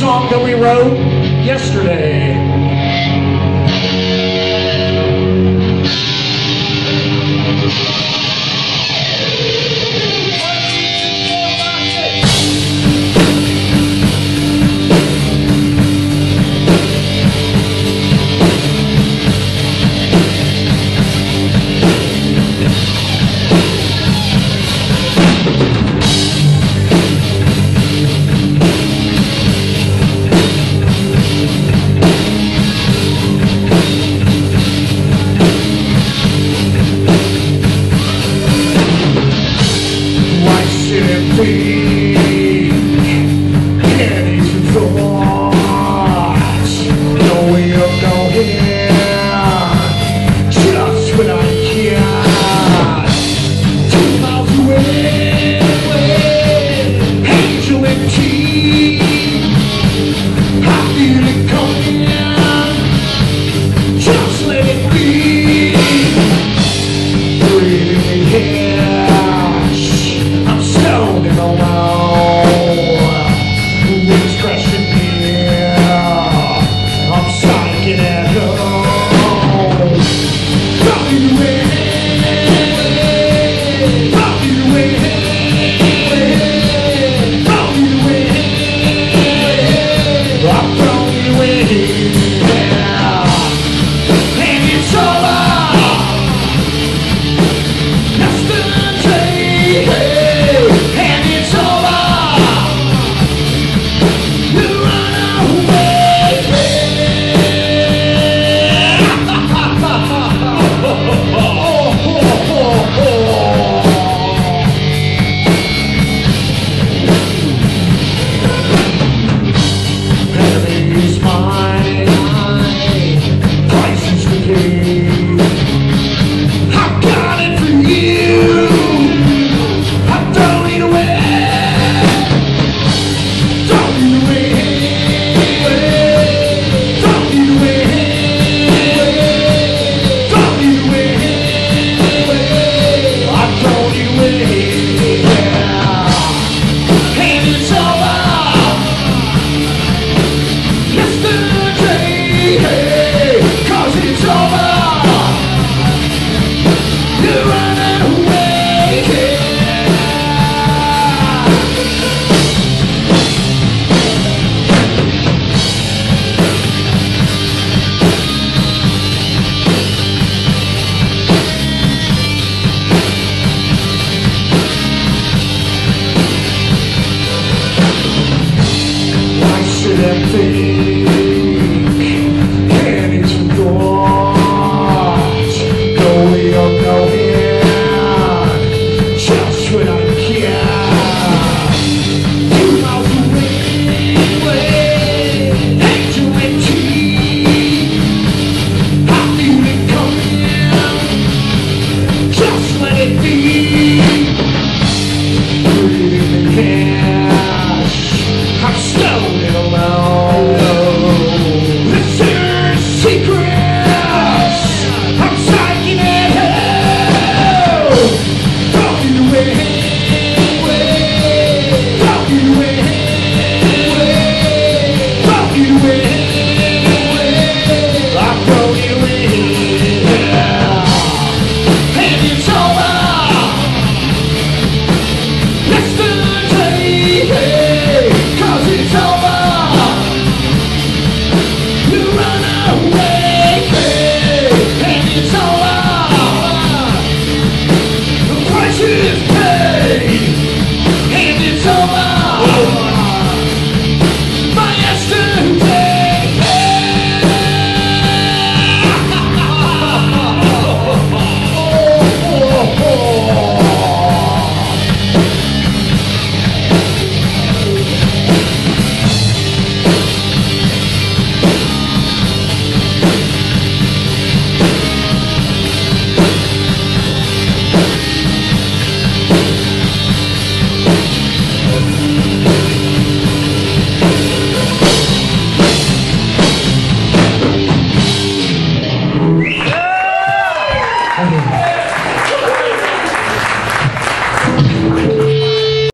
song that we wrote yesterday.